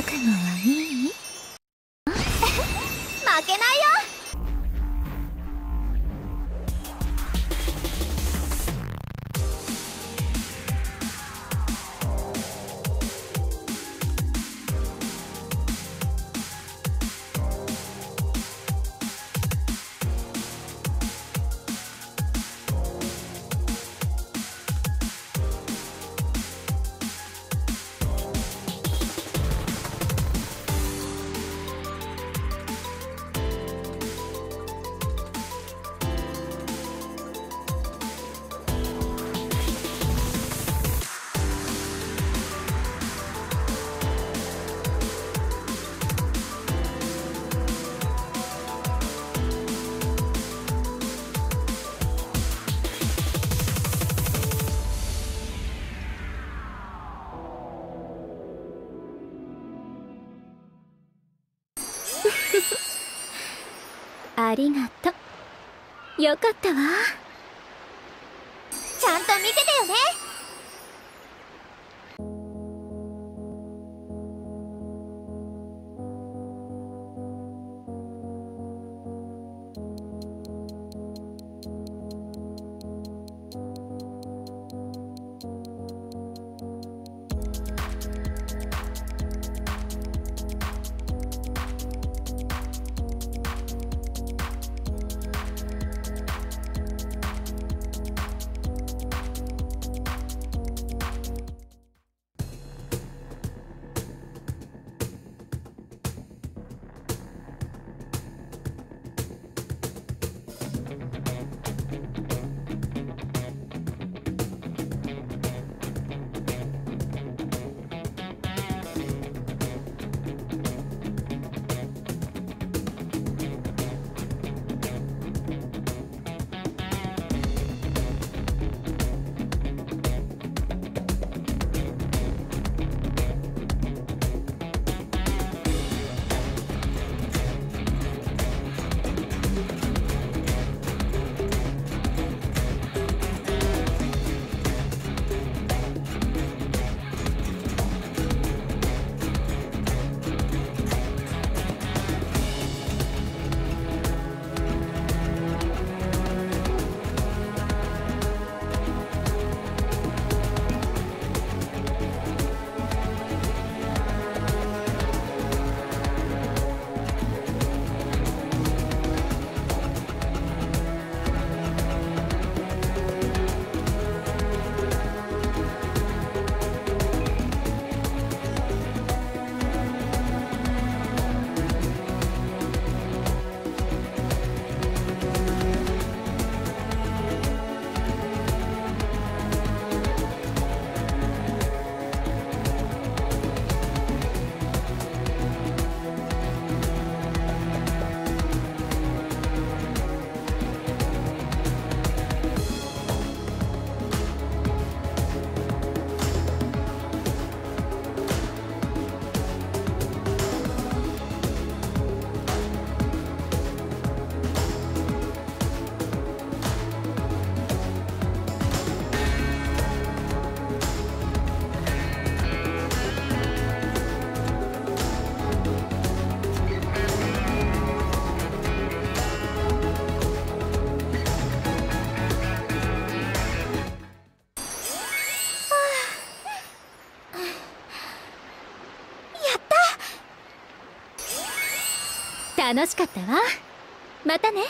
覚悟はありがとう。よかったわ。ちゃんと見ててよね。楽しかったわ。またね。